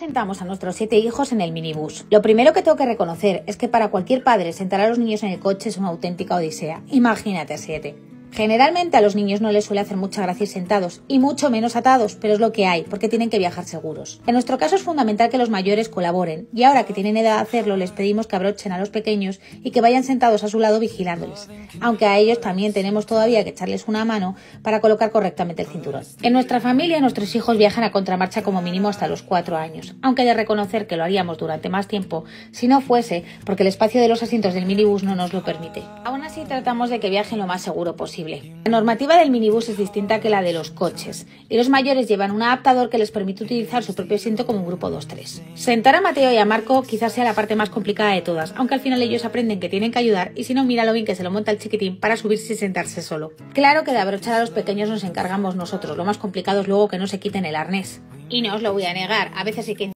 sentamos a nuestros siete hijos en el minibús. Lo primero que tengo que reconocer es que para cualquier padre sentar a los niños en el coche es una auténtica odisea. Imagínate siete. Generalmente a los niños no les suele hacer mucha gracia ir sentados, y mucho menos atados, pero es lo que hay, porque tienen que viajar seguros. En nuestro caso es fundamental que los mayores colaboren, y ahora que tienen edad de hacerlo, les pedimos que abrochen a los pequeños y que vayan sentados a su lado vigilándoles, aunque a ellos también tenemos todavía que echarles una mano para colocar correctamente el cinturón. En nuestra familia nuestros hijos viajan a contramarcha como mínimo hasta los cuatro años, aunque he de reconocer que lo haríamos durante más tiempo si no fuese porque el espacio de los asientos del minibús no nos lo permite. Aún así tratamos de que viajen lo más seguro la normativa del minibús es distinta que la de los coches y los mayores llevan un adaptador que les permite utilizar su propio asiento como un grupo 2-3. Sentar a Mateo y a Marco quizás sea la parte más complicada de todas, aunque al final ellos aprenden que tienen que ayudar y si no, mira lo bien que se lo monta el chiquitín para subirse y sentarse solo. Claro que de abrochar a los pequeños nos encargamos nosotros, lo más complicado es luego que no se quiten el arnés. Y no os lo voy a negar, a veces hay que